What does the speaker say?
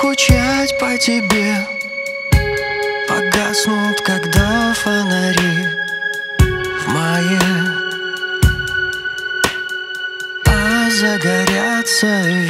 скучать по тебе Погаснут, когда фонари в мае. А загорятся